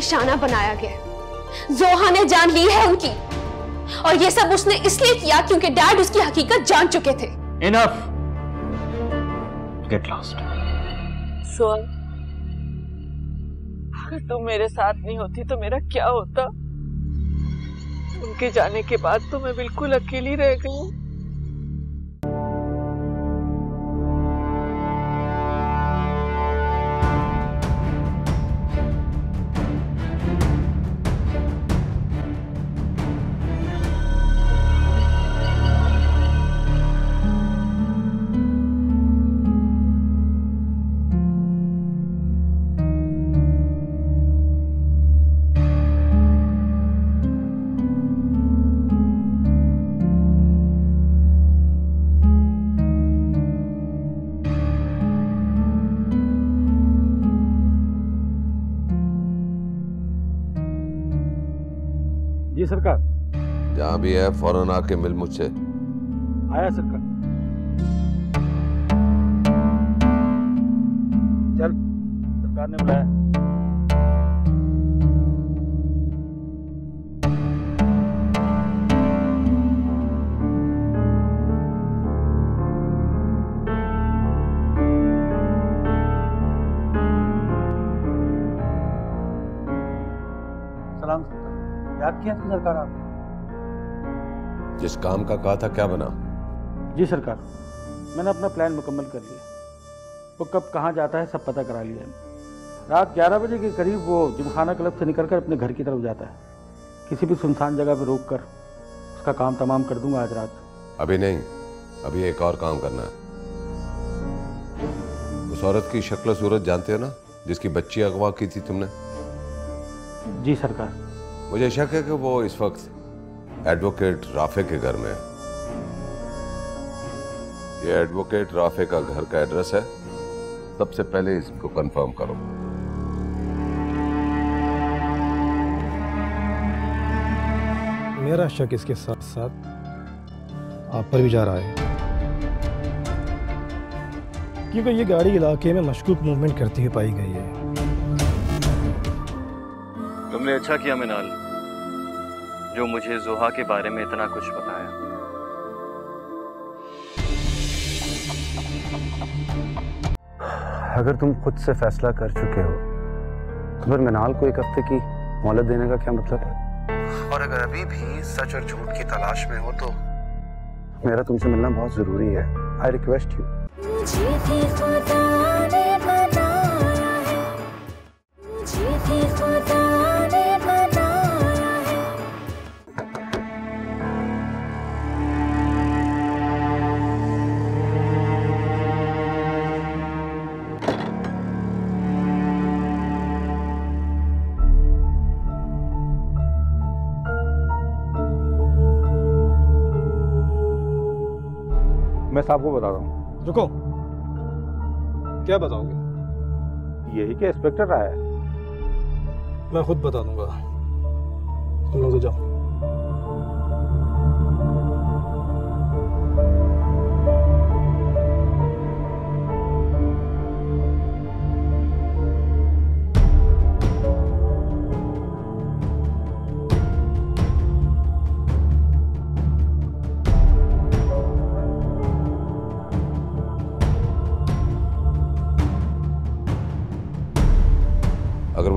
निशाना बनाया गया जोहा ने जान ली है उनकी। और ये सब उसने इसलिए किया क्योंकि डैड उसकी हकीकत जान चुके थे। इनफ गेट लॉस्ट सोल अगर तुम मेरे साथ नहीं होती तो मेरा क्या होता? उनके जाने के बाद तो मैं बिल्कुल अकेली रह गई सरकार? जहाँ भी है फ़ौरन आके मिल मुझसे। आया सरकार। चल सरकार ने बुलाया। सरकार जिस काम का कहा था क्या बना? जी सरकार मैंने अपना प्लान मुकम्मल कर लिया। वो कब कहाँ जाता है सब पता करा लिया है रात 11 बजे के करीब वो जिमखाना क्लब से निकलकर अपने घर की तरफ़ जाता है। किसी भी सुनसान जगह पर रोक कर उसका काम तमाम कर दूँगा आज रात। अभी नहीं अभी एक और काम करना है। उस औरत की शक्ल सूरत जानते हो ना जिसकी बच्ची अगवा की थी तुमने? जी सरकार। मुझे शक है कि वो इस वक्त एडवोकेट राफे के घर में है। ये एडवोकेट राफे का घर का एड्रेस है। सबसे पहले इसको कंफर्म करो। मेरा शक इसके साथ साथ आप पर भी जा रहा है। क्योंकि ये गाड़ी इलाके में मशकूक मूवमेंट करती हुई पाई गई है। तुमने अच्छा किया मिनाल जो मुझे जोहा के बारे में इतना कुछ बताया। अगर तुम खुद से फैसला कर चुके हो तो फिर मिनाल को एक हफ़्ते की मोहलत देने का क्या मतलब है? और अगर अभी भी सच और झूठ की तलाश में हो तो? मेरा तुमसे मिलना बहुत ज़रूरी है। आई रिक्वेस्ट यू मैं साहब को बता रहा हूँ। रुको। क्या बताओगे? यही क्या इंस्पेक्टर आया है। मैं खुद बता दूँगा। तुम लोग तो जाओ।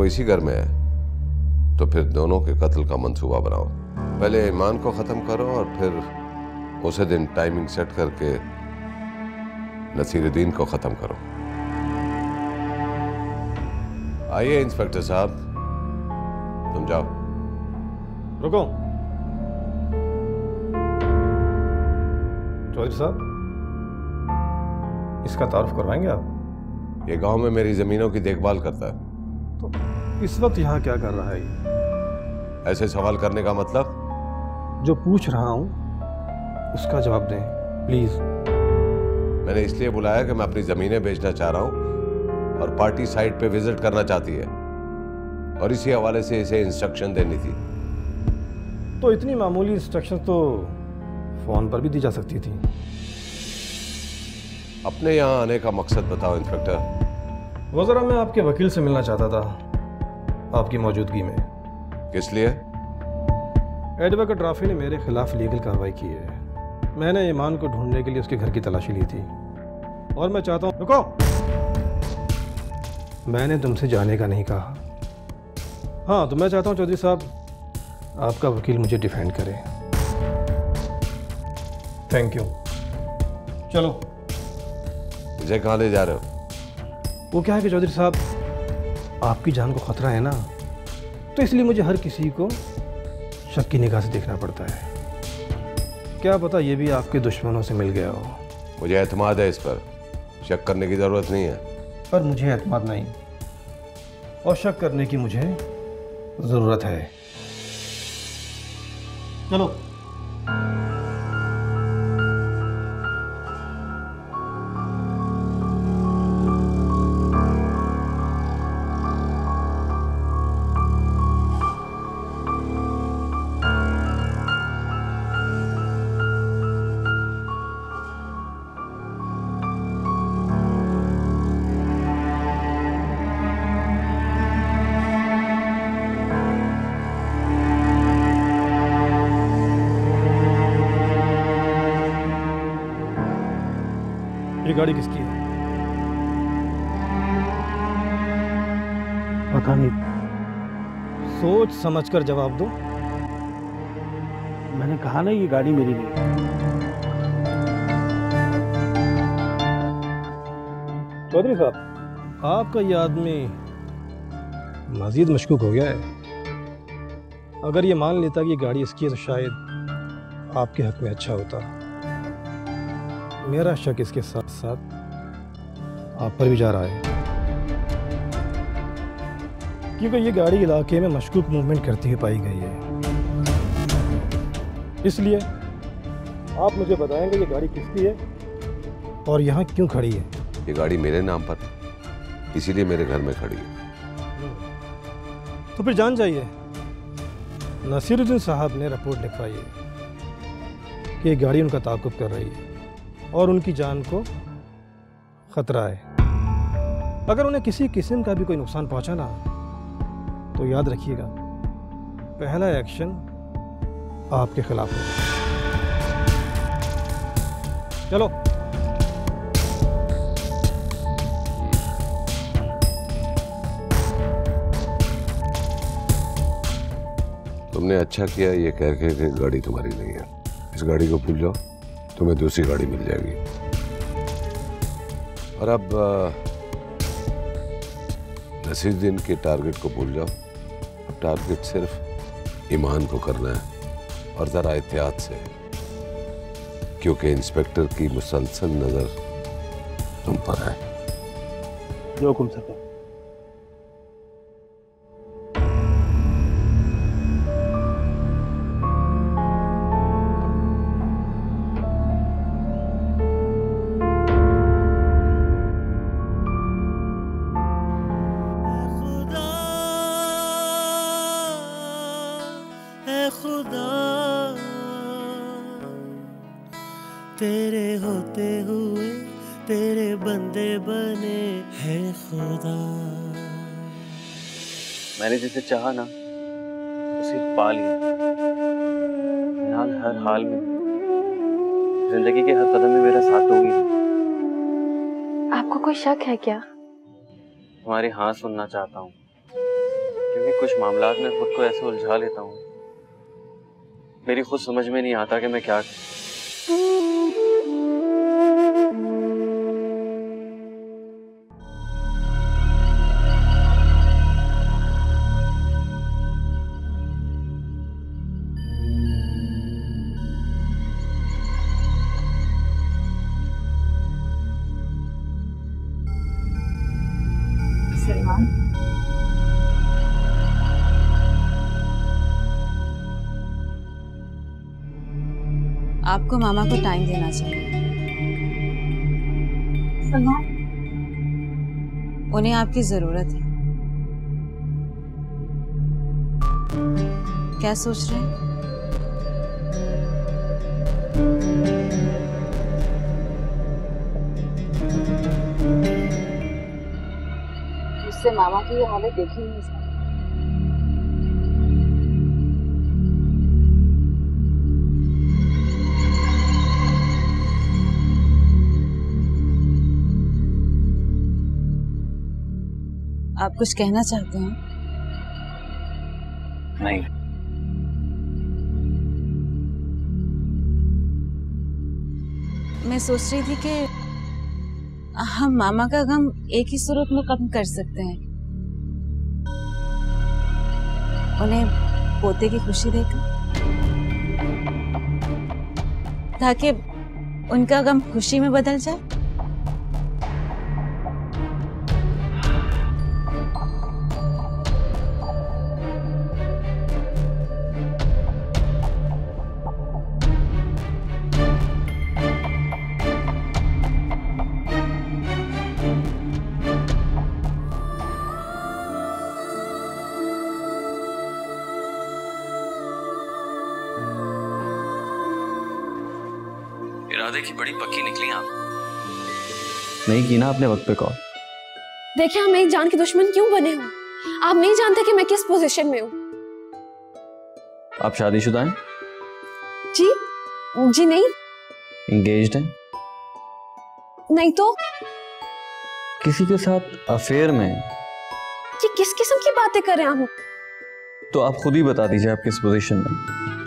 वो इसी घर में है। तो फिर दोनों के कत्ल का मंसूबा बनाओ। पहले ईमान को खत्म करो और फिर उसे दिन टाइमिंग सेट करके नसीरुद्दीन को खत्म करो। आइए इंस्पेक्टर साहब। तुम जाओ। रुको। चौधरी साहब इसका तारुफ करवाएँगे आप? ये गाँव में मेरी जमीनों की देखभाल करता है। तो इस वक्त यहाँ क्या कर रहा है? ये ऐसे सवाल करने का मतलब? जो पूछ रहा हूँ उसका जवाब दें प्लीज़ मैंने इसलिए बुलाया कि मैं अपनी जमीनें बेचना चाह रहा हूँ और पार्टी साइट पे विज़िट करना चाहती है। और इसी हवाले से इसे इंस्ट्रक्शन देनी थी। तो इतनी मामूली इंस्ट्रक्शन तो फ़ोन पर भी दी जा सकती थी। अपने यहाँ आने का मकसद बताओ इंस्पेक्टर वो जरा मैं आपके वकील से मिलना चाहता था आपकी मौजूदगी में। किस लिए? एडवोकेट राफी ने मेरे खिलाफ लीगल कार्रवाई की है। मैंने ईमान को ढूँढने के लिए उसके घर की तलाशी ली थी। और मैं चाहता हूँ रुको! मैंने तुमसे जाने का नहीं कहा। हाँ तो मैं चाहता हूँ चौधरी साहब आपका वकील मुझे डिफेंड करे। Thank you. चलो। मुझे कहाँ ले जा रहे हो? वो क्या है कि चौधरी साहब आपकी जान को खतरा है ना? तो इसलिए मुझे हर किसी को शक की निगाह से देखना पड़ता है। क्या पता ये भी आपके दुश्मनों से मिल गया हो। मुझे एतमाद है इस पर। शक करने की ज़रूरत नहीं है। पर मुझे एतमाद नहीं। और शक करने की मुझे ज़रूरत है। चलो। गाड़ी किसकी है? पता नहीं। सोच समझकर जवाब दो। मैंने कहा ना ये गाड़ी मेरी नहीं। चौधरी साहब, आपका ये आदमी मजीद मशकूक हो गया है। अगर ये मान लेता कि ये गाड़ी इसकी है तो शायद आपके हक में अच्छा होता। मेरा शक इसके साथ साथ आप पर भी जा रहा है। क्योंकि ये गाड़ी इलाके में मशकूक मूवमेंट करती हुई पाई गई है। इसलिए आप मुझे बताएँगे ये गाड़ी किसकी है और यहाँ क्यों खड़ी है? ये गाड़ी मेरे नाम पर इसीलिए मेरे घर में खड़ी है। तो फिर जान जाइए नसीरुद्दीन साहब ने रिपोर्ट लिखवाई है कि ये गाड़ी उनका ताकुब कर रही है। और उनकी जान को खतरा है। अगर उन्हें किसी किस्म का भी कोई नुकसान पहुँचा ना तो याद रखिएगा, पहला एक्शन आपके खिलाफ होगा। चलो। तुमने अच्छा किया ये कह कि गाड़ी तुम्हारी नहीं है। इस गाड़ी को भूल जाओ। तुम्हें दूसरी गाड़ी मिल जाएगी। और अब नसीरुद्दीन के टारगेट को भूल जाओ। अब टारगेट सिर्फ़ ईमान को करना है और ज़रा एहतियात से। क्योंकि इंस्पेक्टर की मुसलसल नज़र तुम पर है। जो हुकुम सरकार जिसे चाहा ना उसे पा लिया। हर हाल में ज़िंदगी के हर कदम में मेरा साथ दोगी। आपको कोई शक है क्या? तुम्हारी हाँ सुनना चाहता हूँ क्योंकि कुछ मामला में खुद को ऐसे उलझा लेता हूँ। मेरी खुद समझ में नहीं आता कि मैं क्या करूँ। आपको मामा को टाइम देना चाहिए। उन्हें आपकी ज़रूरत है। क्या सोच रहे हैं? मुझसे मामा की हालत देखी नहीं सकती आप कुछ कहना चाहते हैं? नहीं। मैं सोच रही थी कि हम मामा का गम एक ही सूरत में कम कर सकते हैं। उन्हें पोते की खुशी देकर। ताकि उनका गम खुशी में बदल जाए। इरादे की बड़ी पक्की निकली आप नहीं की ना आपने वक्त पे कॉल। देखिए हम एक जान के दुश्मन क्यों बने हो? आप नहीं जानते कि मैं किस पोजीशन में हूँ। आप शादीशुदा हैं? जी जी नहीं। एंगेज्ड हैं? नहीं तो? किसी के साथ अफेयर में ये किस किस्म की बातें कर रहे हैं आप? तो आप खुद ही बता दीजिए आप किस पोजीशन में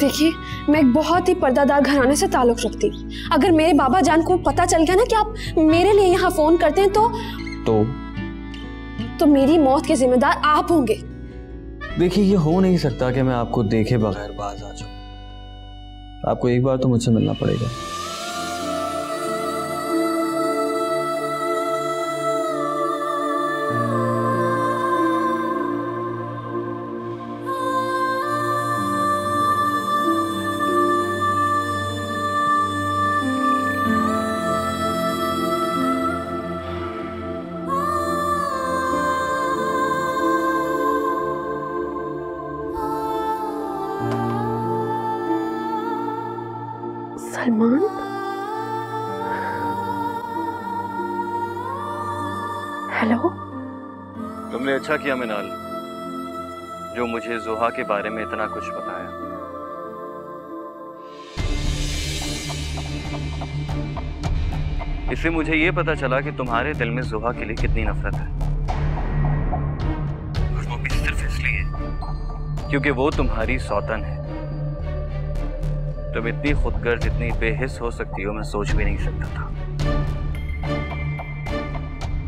देखिए मैं एक बहुत ही पर्दादार घराने से ताल्लुक रखती। हूँ अगर मेरे बाबा जान को पता चल गया ना कि आप मेरे लिए यहाँ फ़ोन करते हैं तो तो? तो मेरी मौत के जिम्मेदार आप होंगे। देखिए ये हो नहीं सकता कि मैं आपको देखे बगैर बाज आ जाऊँ। आपको एक बार तो मुझसे मिलना पड़ेगा। सलमान? हेलो तुमने अच्छा किया मिनाल, जो मुझे जोहा के बारे में इतना कुछ बताया। इससे मुझे ये पता चला कि तुम्हारे दिल में जोहा के लिए कितनी नफरत है। और वो भी सिर्फ़ इसलिए? क्योंकि वो तुम्हारी सौतन है। तुम इतनी खुदगर्ज, इतनी बेहिस हो सकती हो, मैं सोच भी नहीं सकता था।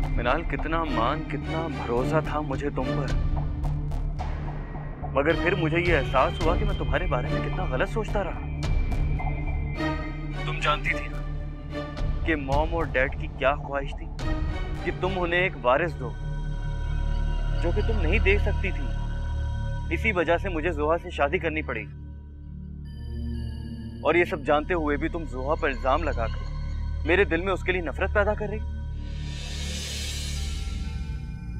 मिनाल, कितना मान, कितना भरोसा था मुझे तुम पर। मगर फिर मुझे ये एहसास हुआ कि मैं तुम्हारे बारे में कितना गलत सोचता रहा। तुम जानती थी ना कि मॉम और डैड की क्या ख्वाहिश थी? कि तुम उन्हें एक वारिस दो, जो कि तुम नहीं दे सकती थी। इसी वजह से मुझे जोहा से शादी करनी पड़ी और ये सब जानते हुए भी तुम जोहा पर इल्ज़ाम लगाकर मेरे दिल में उसके लिए नफरत पैदा कर रही?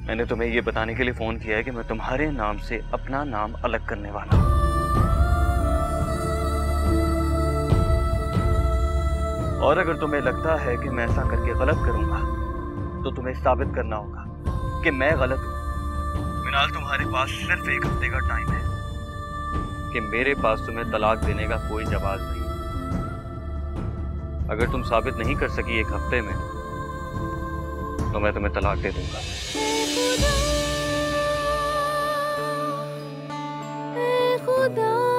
मैंने तुम्हें ये बताने के लिए फ़ोन किया है कि मैं तुम्हारे नाम से अपना नाम अलग करने वाला हूँ। और अगर तुम्हें लगता है कि मैं ऐसा करके गलत करूँगा तो तुम्हें साबित करना होगा कि मैं गलत हूँ। मिनाल तुम्हारे पास सिर्फ़ एक हफ़्ते का टाइम है कि मेरे पास तुम्हें तलाक देने का कोई जवाब नहीं। अगर तुम साबित नहीं कर सकी एक हफ़्ते में तो मैं तुम्हें तलाक दे दूँगा। खुदा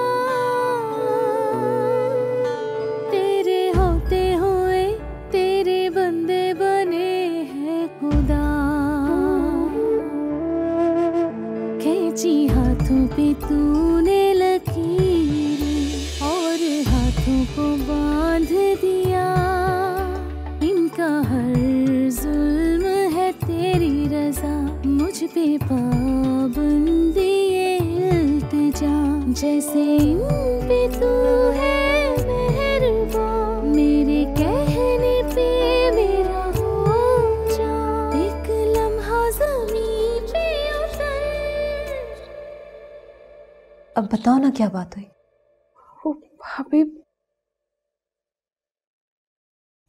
अब बताओ ना क्या बात हुई? वो भाभी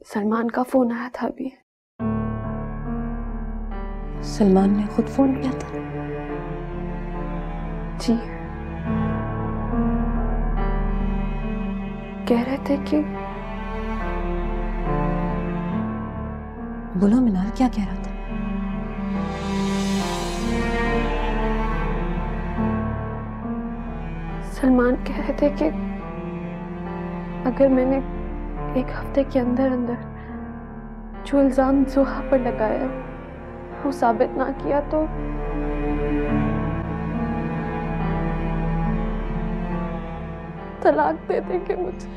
सलमान का फ़ोन आया था अभी। सलमान ने खुद फ़ोन किया था? जी। कह रहे थे कि बोलो मिनाल क्या कह रहा था? सलमान कह रहे थे कि अगर मैंने एक हफ़्ते के अंदर अंदर जो इल्ज़ाम जुहा पर लगाया वो साबित ना किया तो तलाक दे देंगे मुझे।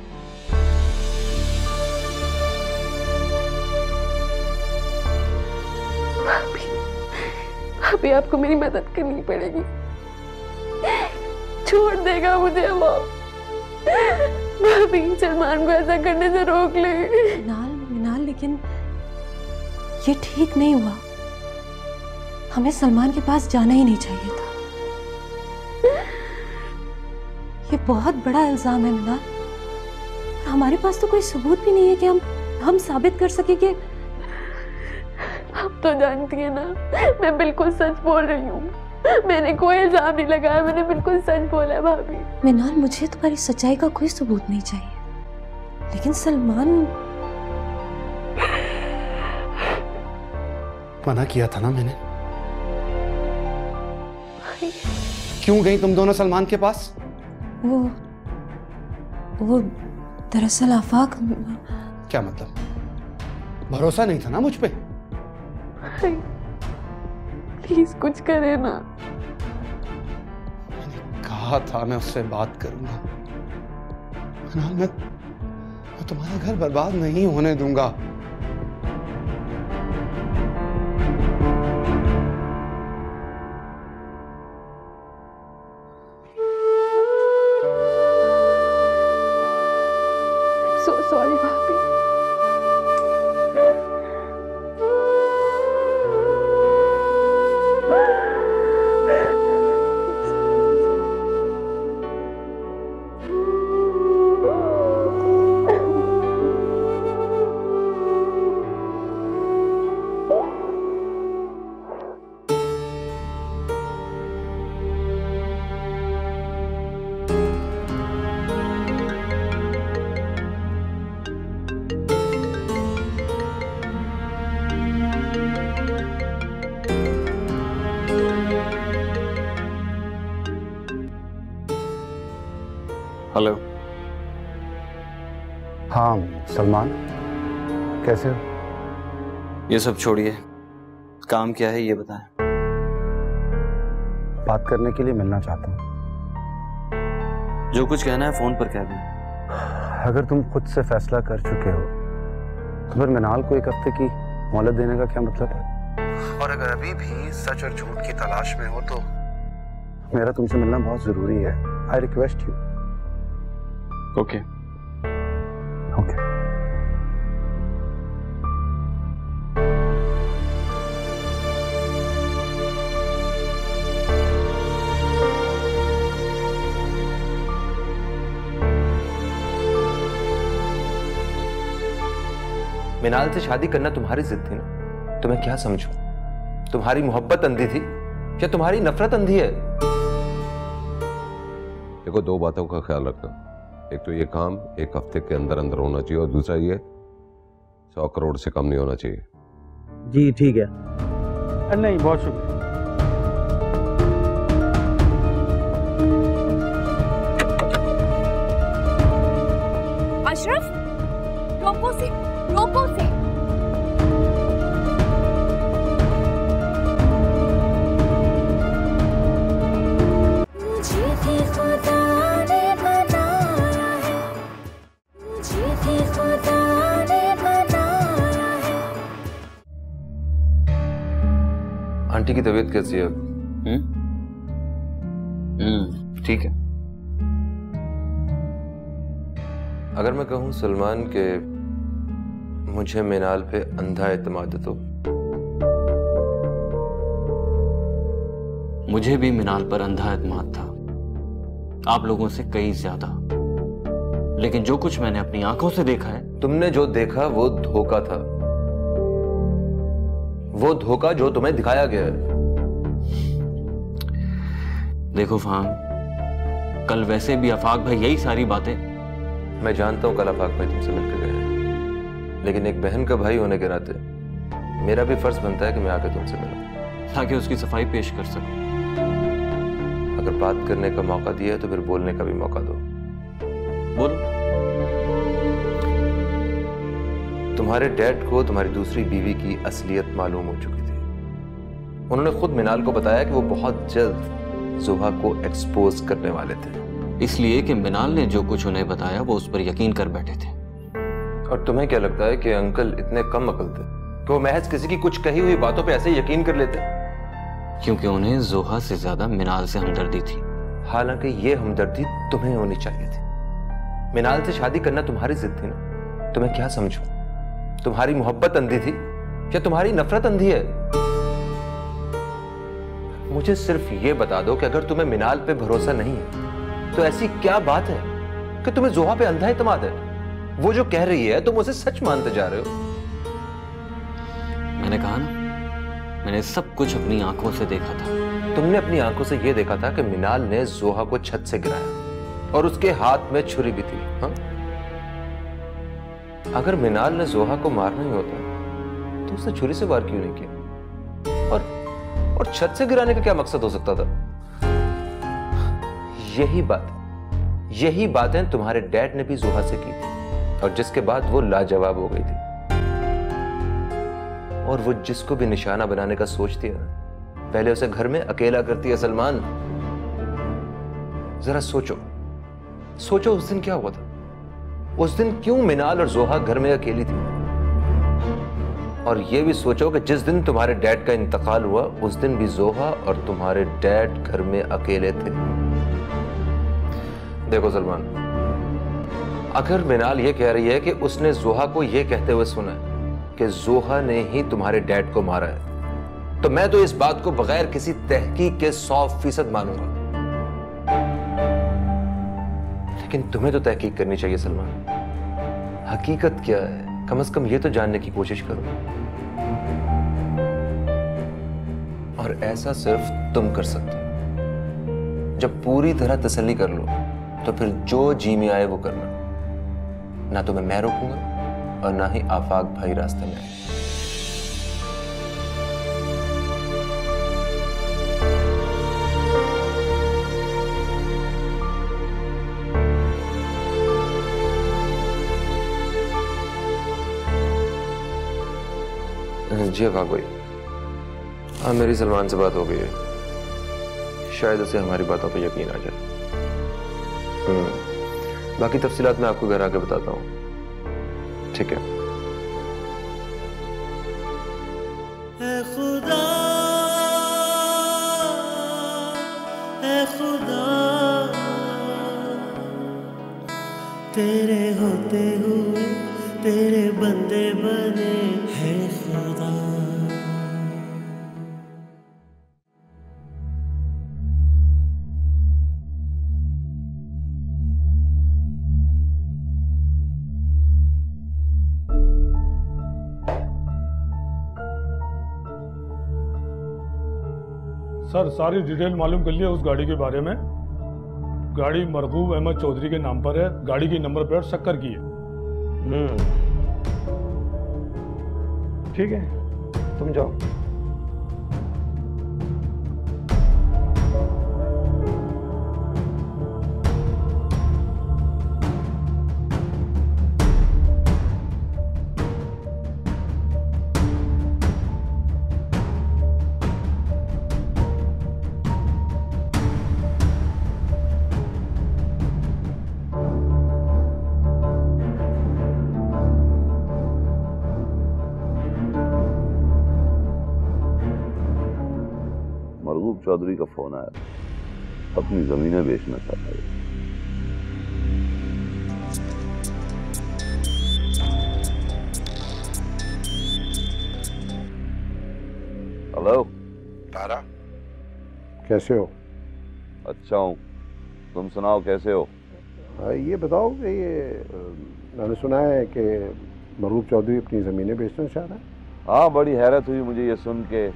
भाभी भाभी, आपको मेरी मदद करनी पड़ेगी। छोड़ देगा मुझे वो। भाभी, सलमान को ऐसा करने से रोक ले। मिनाल मिनाल, लेकिन ये ठीक नहीं हुआ। हमें सलमान के पास जाना ही नहीं चाहिए था। ये बहुत बड़ा इल्ज़ाम है मिनाल और हमारे पास तो कोई सबूत भी नहीं है कि हम हम साबित कर सके कि आप तो जानती है ना मैं बिल्कुल सच बोल रही हूँ। मैंने कोई इल्ज़ाम नहीं लगाया मैंने बिल्कुल सच बोला भाभी। मिनाल मुझे तुम्हारी सच्चाई का कोई सबूत नहीं चाहिए। लेकिन सलमान मना किया था ना मैंने। क्यों गई तुम दोनों सलमान के पास? वो वो दरअसल आफाक क्या मतलब? भरोसा नहीं था ना मुझ पे? प्लीज़ कुछ करे ना। मैंने कहा था मैं उससे बात करूँगा। मैं मैं तुम्हारा घर बर्बाद नहीं होने दूँगा। सलमान कैसे हो? ये सब छोड़िए। काम क्या है ये बताएँ। बात करने के लिए मिलना चाहता हूँ। जो कुछ कहना है फ़ोन पर कह दें। अगर तुम खुद से फैसला कर चुके हो तो फिर मिनाल को एक हफ़्ते की मोहलत देने का क्या मतलब है? और अगर अभी भी सच और झूठ की तलाश में हो तो? मेरा तुमसे मिलना बहुत ज़रूरी है। I request you okay okay Minal से शादी करना तुम्हारी जिद थी ना? तो मैं क्या समझू? तुम्हारी मोहब्बत अंधी थी? या तुम्हारी नफरत अंधी है? देखो दो बातों का ख्याल रखना। एक तो ये काम एक हफ़्ते के अंदर अंदर होना चाहिए और दूसरा ये सौ करोड़ से कम नहीं होना चाहिए। जी ठीक है। नहीं बहुत शुक्रिया। अशरफ रोको से रोको से। आंटी की तबीयत कैसी है अब हम्म? हम्म ठीक है। अगर मैं कहूँ सलमान के मुझे मिनाल पे अंधा एतमाद तो? मुझे भी मिनाल पर अंधा एतमाद था। आप लोगों से कई ज़्यादा। लेकिन जो कुछ मैंने अपनी आँखों से देखा है तुमने जो देखा वो धोखा था। वो धोखा जो तुम्हें दिखाया गया है। देखो फहाम कल वैसे भी अफाक भाई यही सारी बातें। मैं जानता हूँ कल अफाक भाई तुमसे मिलकर गए हैं। लेकिन एक बहन का भाई होने के नाते मेरा भी फ़र्ज़ बनता है कि मैं आकर तुमसे मिलूं। ताकि उसकी सफ़ाई पेश कर सकूँ। अगर बात करने का मौका दिया है तो फिर बोलने का भी मौका दो। बोलो। तुम्हारे डैड को तुम्हारी दूसरी बीवी की असलियत मालूम हो चुकी थी। उन्होंने खुद मिनाल को बताया कि वो बहुत जल्द जोहा को एक्सपोज करने वाले थे। इसलिए कि मिनाल ने जो कुछ उन्हें बताया वो उस पर यकीन कर बैठे थे। और तुम्हें क्या लगता है कि अंकल इतने कम अकल थे? कि वो महज किसी की कुछ कही हुई बातों पे ऐसे यकीन कर लेते? क्योंकि उन्हें जोहा से ज़्यादा मिनाल से हमदर्दी थी। हालाँकि ये हमदर्दी तुम्हें होनी चाहिए थी। मिनाल से शादी करना तुम्हारी जिद थी ना? तो मैं क्या समझू तुम्हारी मोहब्बत अंधी थी? या तुम्हारी नफरत अंधी है? मुझे सिर्फ़ ये बता दो कि अगर तुम्हें मिनाल पे भरोसा नहीं है तो ऐसी क्या बात है कि तुम्हें जोहा पे अंधा इतमाद है? वो जो कह रही है तुम उसे सच मानते जा रहे हो। मैंने कहा ना मैंने सब कुछ अपनी आँखों से देखा था। तुमने अपनी आँखों से यह देखा था कि मिनाल ने जोहा को छत से गिराया और उसके हाथ में छुरी भी थी हाँ? अगर मिनाल ने जोहा को मारना ही होता तो उसने छुरी से वार क्यों नहीं किया? और और छत से गिराने का क्या मकसद हो सकता था? यही बात, यही बातें तुम्हारे डैड ने भी जोहा से की थी, और जिसके बाद वो लाजवाब हो गई थी। और वो जिसको भी निशाना बनाने का सोचती है पहले उसे घर में अकेला करती है सलमान। जरा सोचो सोचो उस दिन क्या हुआ था? उस दिन क्यों मिनाल और जोहा घर में अकेली थी? और ये भी सोचो कि जिस दिन तुम्हारे डैड का इंतकाल हुआ, उस दिन भी जोहा और तुम्हारे डैड घर में अकेले थे। देखो सलमान, अगर मिनाल ये कह रही है कि उसने जोहा को यह कहते हुए सुना कि जोहा ने ही तुम्हारे डैड को मारा है तो मैं तो इस बात को बगैर किसी तहकीक के सौ फ़ीसद मानूँगा। लेकिन तुम्हें तो तहकीक करनी चाहिए, सलमान। हकीकत क्या है? कम से कम ये तो जानने की कोशिश करो। और ऐसा सिर्फ़ तुम कर सकते हो। जब पूरी तरह तसल्ली कर लो तो फिर जो जी में आए वो करना। ना तो मैं मैं रोकूँगा और ना ही आफाक भाई रास्ते में आए। जी हाँ कोई। हाँ मेरी सलमान से बात हो गई है। शायद उसे हमारी बातों पर यकीन आ जाए। हम्म, बाकी तफसीलात मैं आपको घर आके बताता हूँ। ठीक है? तेरे होते हुए तेरे बंदे बने। सर, सारी डिटेल मालूम कर लिया उस गाड़ी के बारे में। गाड़ी मरगूब अहमद चौधरी के नाम पर है। गाड़ी की नंबर प्लेट शक्कर की है। ठीक है? तुम जाओ। चौधरी का फ़ोन आया अपनी जमीनें बेचना चाहता है हेलो? तारा? कैसे हो? अच्छा हूँ। तुम सुनाओ कैसे हो? हाँ, ये बताओ कि ये मैंने सुना है कि मरूब चौधरी अपनी ज़मीनें बेचना चाह रहा है। हाँ बड़ी हैरत हुई मुझे ये सुन के।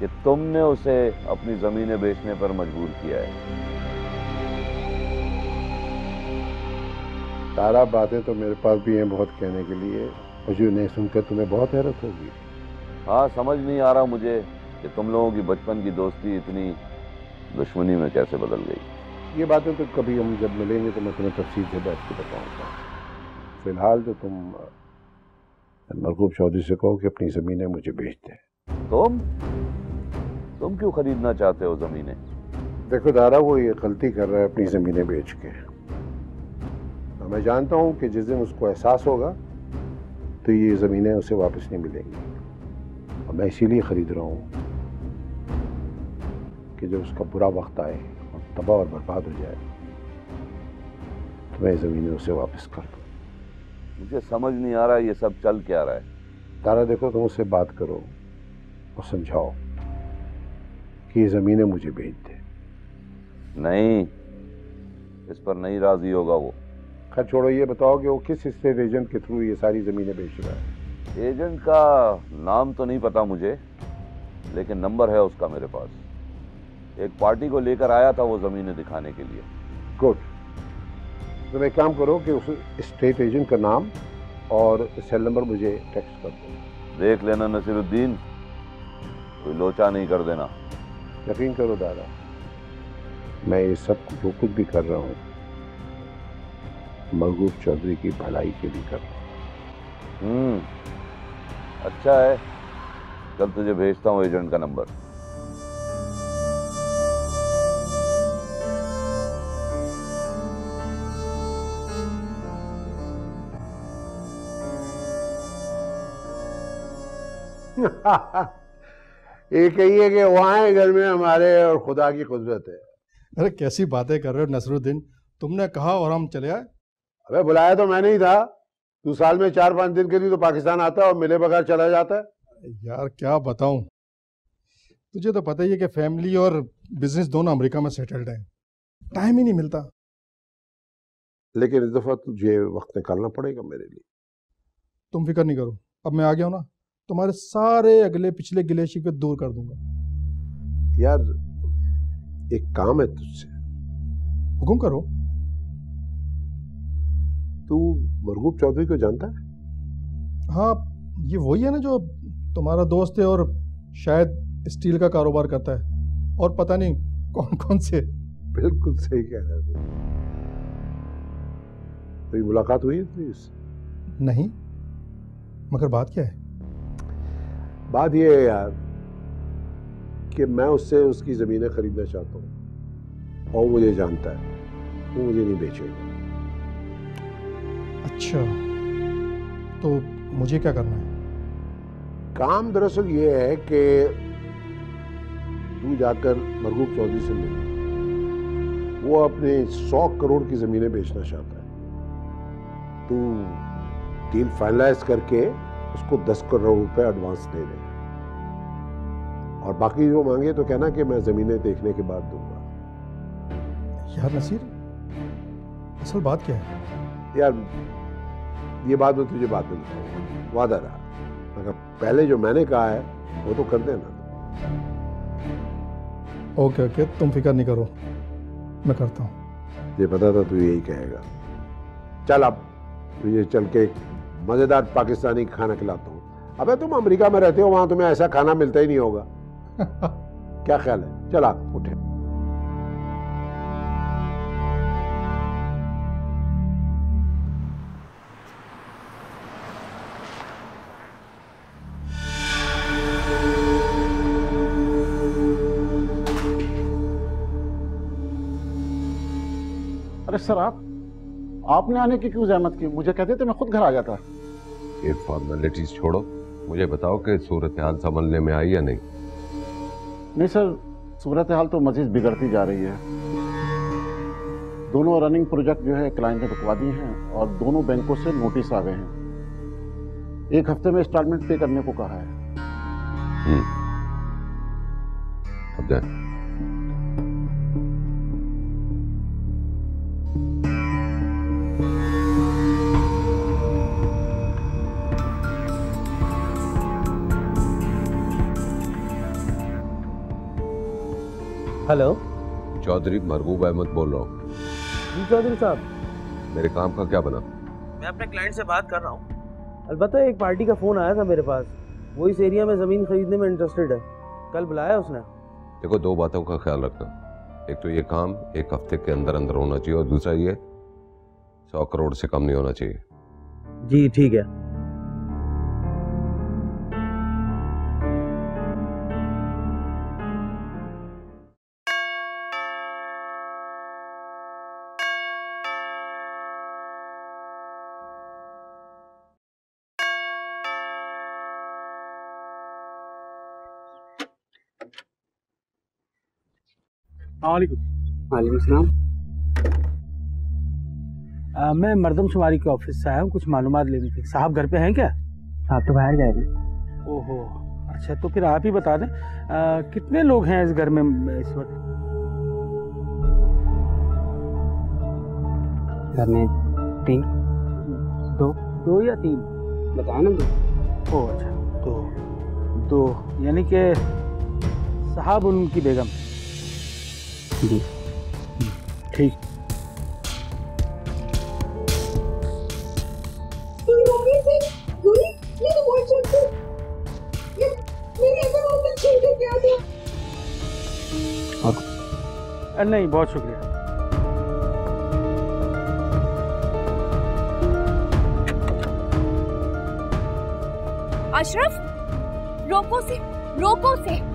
कि तुमने उसे अपनी जमीनें बेचने पर मजबूर किया है। तारा बातें तो मेरे पास भी हैं बहुत कहने के लिए। मुझे उन्हें सुनकर तुम्हें बहुत हैरत होगी। हाँ समझ नहीं आ रहा मुझे कि तुम लोगों की बचपन की दोस्ती इतनी दुश्मनी में कैसे बदल गई। ये बातें तो कभी हम जब मिलेंगे तो मैं तुम्हें तफसील से बैठ के बताऊँगा। फ़िलहाल तो तुम मरकूब चौधरी से कहो कि अपनी ज़मीनें मुझे बेच दें। तुम? तुम क्यों खरीदना चाहते हो जमीनें? देखो दारा वो ये गलती कर रहा है अपनी ज़मीनें बेच के। और मैं जानता हूँ कि जिस दिन उसको एहसास होगा तो ये ज़मीनें उसे वापस नहीं मिलेंगी। और मैं इसीलिए ख़रीद रहा हूँ कि जब उसका बुरा वक्त आए और तबाह और बर्बाद हो जाए तो मैं ज़मीनें उसे वापस कर दूँ। मुझे समझ नहीं आ रहा ये सब चल क्या रहा है। तारा देखो तुम उससे बात करो और समझाओ। कि ये ज़मीनें मुझे बेच दे। नहीं इस पर नहीं राज़ी होगा वो। खैर छोड़ो ये बताओ कि वो किस स्टेट एजेंट के थ्रू ये सारी ज़मीनें बेच रहा है? एजेंट का नाम तो नहीं पता मुझे लेकिन नंबर है उसका मेरे पास। एक पार्टी को लेकर आया था वो जमीनें दिखाने के लिए। गुड तुम एक काम करो कि उस स्टेट एजेंट का नाम और सेल नंबर मुझे टेक्स्ट कर दो। देख लेना नसीरुद्दीन कोई लोचा नहीं कर देना। यकीन करो दादा मैं ये सब जो कुछ भी कर रहा हूँ। मरगूब चौधरी की भलाई के लिए कर रहा हूँ। हम्म अच्छा है। कल तुझे भेजता हूँ एजेंट का नंबर। ये कहिए कि वहाँ है घर में हमारे और खुदा की कुदरत है। अरे कैसी बातें कर रहे हो नसरुद्दीन। तुमने कहा और हम चले आए। अबे बुलाया तो मैंने ही था। तू साल में चार पाँच दिन के लिए तो पाकिस्तान आता है और मिले बगैर चला जाता है। यार क्या बताऊँ? तुझे तो पता ही है कि फैमिली और बिज़नेस दोनों अमेरिका में सेटल्ड हैं। टाइम ही नहीं मिलता। लेकिन इस दफ़ा तुझे वक्त निकालना पड़ेगा मेरे लिए। तुम फ़िक्र नहीं करो। अब मैं आ गया हूँ ना। तुम्हारे सारे अगले पिछले गिले शिकवे दूर कर दूँगा। यार एक काम है तुझसे। हुक्म करो। तू मरगूब चौधरी को जानता है? हाँ ये वही है ना जो तुम्हारा दोस्त है और शायद स्टील का कारोबार करता है। और पता नहीं कौन कौन से। बिल्कुल सही कह रहा है तू। मुलाकात हुई है नहीं मगर बात क्या है? बात यह है यार कि मैं उससे उसकी ज़मीनें खरीदना चाहता हूँ और मुझे जानता है। वो मुझे नहीं बेचेगा। अच्छा। तो मुझे क्या करना है? काम दरअसल ये है कि तू जाकर मरगूब चौधरी से मिल। वो अपने सौ करोड़ की ज़मीनें बेचना चाहता है। तू डील फाइनलाइज करके उसको दस करोड़ रुपए एडवांस दे दे। और बाकी जो मांगे तो कहना कि मैं ज़मीनें देखने के बाद दूँगा। यार नसीर असल बात क्या है? यार ये बात मैं तुझे बाद में बताऊँगा। वादा रहा। मगर पहले जो मैंने कहा है वो तो कर देना। ओके ओके तुम फ़िक्र नहीं करो। मैं करता हूँ। ये पता था तू यही कहेगा। चल अब तुझे चल के मज़ेदार पाकिस्तानी खाना खिलाता हूँ। अबे तुम अमेरिका में रहते हो वहाँ तुम्हें ऐसा खाना मिलता ही नहीं होगा। क्या ख्याल है? चल आप, उठे। अरे सर, आप, आपने आने की क्यों जहमत की? मुझे कहते थे मैं खुद घर आ जाता। ये फॉर्मेलिटीज छोड़ो। मुझे बताओ कि सूरत हाल संभलने में आई या नहीं। नहीं सर, सूरत हाल तो मजीद बिगड़ती जा रही है। दोनों रनिंग प्रोजेक्ट जो है क्लाइंट ने रुकवा दिए हैं और दोनों बैंकों से नोटिस आ गए हैं। एक हफ़्ते में इंस्टॉलमेंट पे करने को कहा है। हेलो चौधरी महबूब अहमद बोल रहा हूँ। जी चौधरी साहब। मेरे काम का क्या बना? मैं अपने क्लाइंट से बात कर रहा हूँ। अलबत्ता एक पार्टी का फ़ोन आया था मेरे पास। वो इस एरिया में ज़मीन खरीदने में इंटरेस्टेड है। कल बुलाया उसने। देखो दो बातों का ख्याल रखना। एक तो ये काम एक हफ़्ते के अंदर अंदर होना चाहिए और दूसरा ये सौ करोड़ से कम नहीं होना चाहिए। जी ठीक है। वालेकुम। मैं मर्दम शुमारी के ऑफ़िस से आया हूँ कुछ मालूम लेनी थी साहब घर पे हैं क्या? आप तो बाहर गए ओहो अच्छा तो फिर आप ही बता दें आ, कितने लोग हैं इस घर में इस वक्त? घर में तीन दो। दो या तीन? बताओ ना दो ओ अच्छा दो। दो यानी कि साहब उनकी बेगम। जी। ठीक। नहीं बहुत शुक्रिया। अशरफ रोको से रोको से।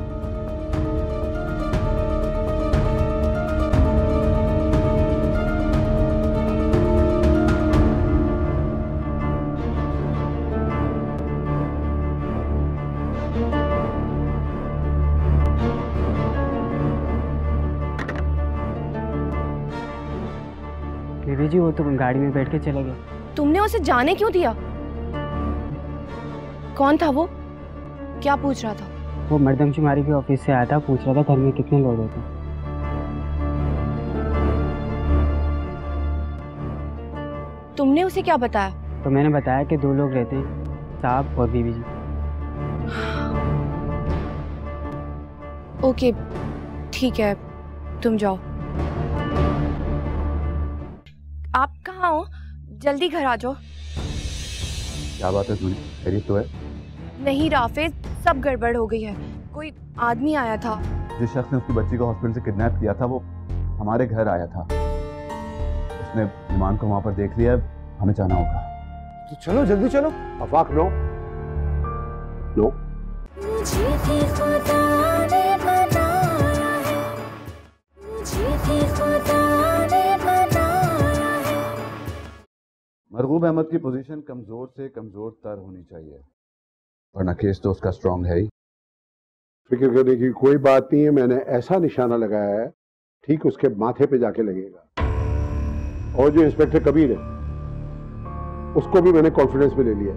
वो तो गाड़ी में बैठ के चले गए। तुमने उसे जाने क्यों दिया? कौन था वो? क्या पूछ रहा था? वो मर्दमशुमारी के ऑफ़िस से आया था पूछ रहा था घर में कितने लोग रहते हैं तुमने उसे क्या बताया? तो मैंने बताया कि दो लोग रहते हैं साहब और बीबी जी। ओके ठीक है तुम जाओ। जल्दी घर आ जाओ। क्या बात है खैरियत तो है। नहीं राफेज सब गड़बड़ हो गई है। कोई आदमी आया था। जिस शख्स ने उसकी बच्ची को हॉस्पिटल से किडनैप किया था वो हमारे घर आया था। उसने ईमान को वहाँ पर देख लिया हमें जाना होगा। तो चलो जल्दी चलो। अफाक नो नो मुझे मरगूब अहमद की पोजीशन कमज़ोर से कमज़ोर तर होनी चाहिए। वरना केस तो उसका स्ट्रांग है ही। फ़िक्र करने की कोई बात नहीं है मैंने ऐसा निशाना लगाया है ठीक उसके माथे पे जाके लगेगा। और जो इंस्पेक्टर कबीर है उसको भी मैंने कॉन्फिडेंस में ले लिया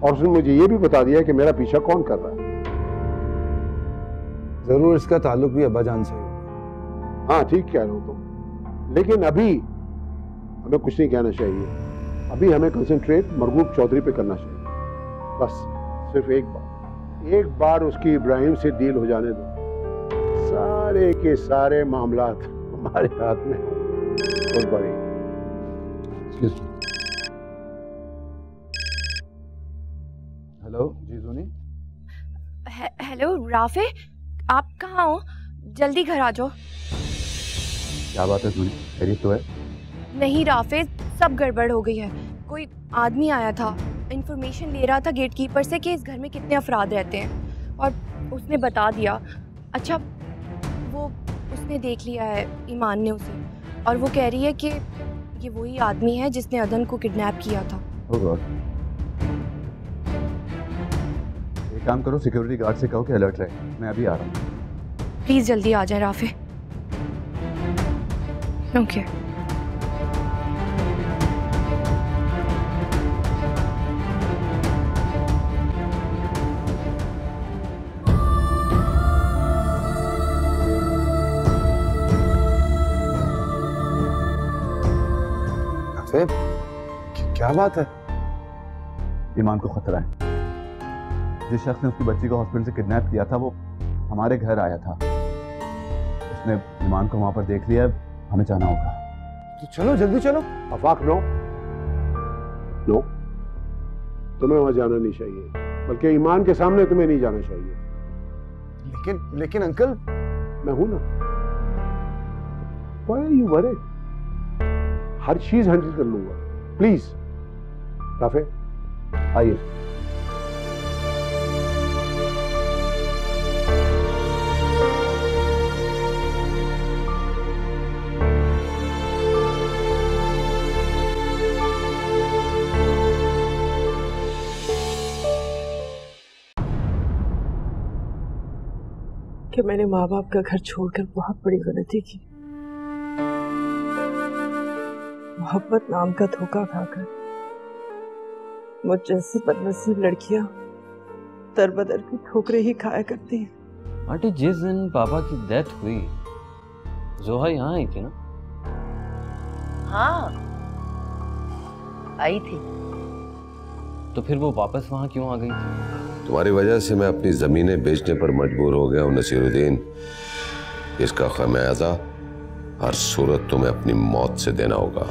और उसने मुझे ये भी बता दिया कि मेरा पीछा कौन कर रहा है। ज़रूर इसका ताल्लुक भी अब्बा जान से हाँ ठीक कह रहे हो तुम लेकिन अभी हमें कुछ नहीं कहना चाहिए। अभी हमें कंसंट्रेट मरगूब चौधरी पे करना चाहिए। बस सिर्फ़ एक बार। एक बार उसकी इब्राहिम से डील हो जाने दो। सारे के सारे मामला हमारे हाथ में बड़े हेलो जी सोनी हेलो राफे आप कहाँ हो? जल्दी घर आ जाओ। क्या बात है खैरियत तो है? नहीं राफेज सब गड़बड़ हो गई है। कोई आदमी आया था इन्फॉर्मेशन ले रहा था गेट कीपर से कि इस घर में कितने अफराद रहते हैं। और उसने बता दिया अच्छा वो उसने देख लिया है ईमान ने उसे। और वो कह रही है कि ये वही आदमी है जिसने अदन को किडनैप किया था। Oh एक काम करो सिक्योरिटी गार्ड से कहो कि अलर्ट रहे मैं अभी आ रहा हूँ। प्लीज़ जल्दी आ जाए राफे। ओके अफेब क्या बात है? ईमान को खतरा है। जिस शख्स ने उसकी बच्ची को हॉस्पिटल से किडनैप किया था वो हमारे घर आया था। उसने ईमान को वहाँ पर देख लिया हमें जाना होगा। तो चलो जल्दी चलो। अफाक नो नो तुम्हें वहाँ जाना नहीं चाहिए। बल्कि ईमान के सामने तुम्हें नहीं जाना चाहिए। लेकिन लेकिन अंकल? मैं हूँ ना। You worried? हर चीज़ हैंडल कर लूँगा। प्लीज़ राफे, आइए। कि मैंने माँ बाप का घर छोड़कर बहुत बड़ी गलती की। मोहब्बत नाम का धोखा खाकर। मुझ जैसी बदनसीब लड़कियाँ दर बदर की ठोकरें ही खाया करती हैं। आंटी जिस दिन पापा की डेथ हुई जोहा यहाँ आई थी ना? हाँ आई थी। तो फिर वो वापस वहाँ क्यों आ गई? थी तुम्हारी वजह से मैं अपनी जमीनें बेचने पर मजबूर हो गया हूँ नसीरुद्दीन। इसका खमियाजा हर सूरत तुम्हें अपनी मौत से देना होगा।